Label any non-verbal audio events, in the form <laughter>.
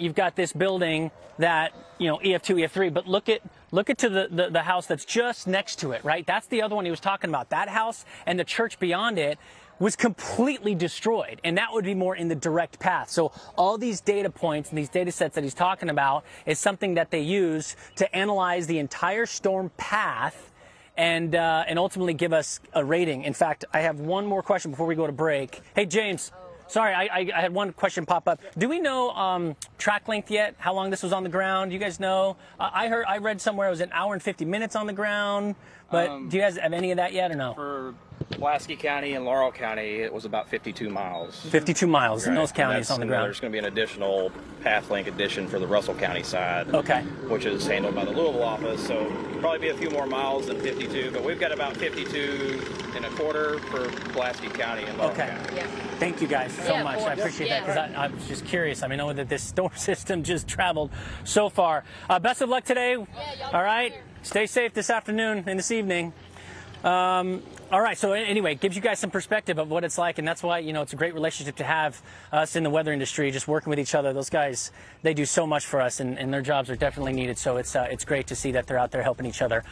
you've got this building that you know EF2, EF3, but look at look at to the, the the house that's just next to it, right? That's the other one he was talking about. That house and the church beyond it was completely destroyed. And that would be more in the direct path. So all these data points and these data sets that he's talking about is something that they use to analyze the entire storm path and, uh, and ultimately give us a rating. In fact, I have one more question before we go to break. Hey, James. Sorry, I, I, I had one question pop up. Do we know um, track length yet? How long this was on the ground? You guys know? Uh, I heard, I read somewhere it was an hour and 50 minutes on the ground. But Um, do you guys have any of that yet or no? For Pulaski County and Laurel County, it was about 52 miles. 52 miles in those counties on the ground. There's going to be an additional path link addition for the Russell County side. Okay. Which is handled by the Louisville office, so probably be a few more miles than 52, but we've got about 52 and a quarter for Pulaski County and Laurel Okay. County. Yeah. Thank you guys so Yeah, much. I appreciate Yeah. that because I, I was just curious. I mean, I know that this storm <laughs> system just traveled so far. Uh, best of luck today. y'all All right. Stay safe this afternoon and this evening. Um, all right. So anyway, it gives you guys some perspective of what it's like, and that's why you know it's a great relationship to have us in the weather industry, just working with each other. Those guys, they do so much for us, and, and their jobs are definitely needed. So it's uh, it's great to see that they're out there helping each other.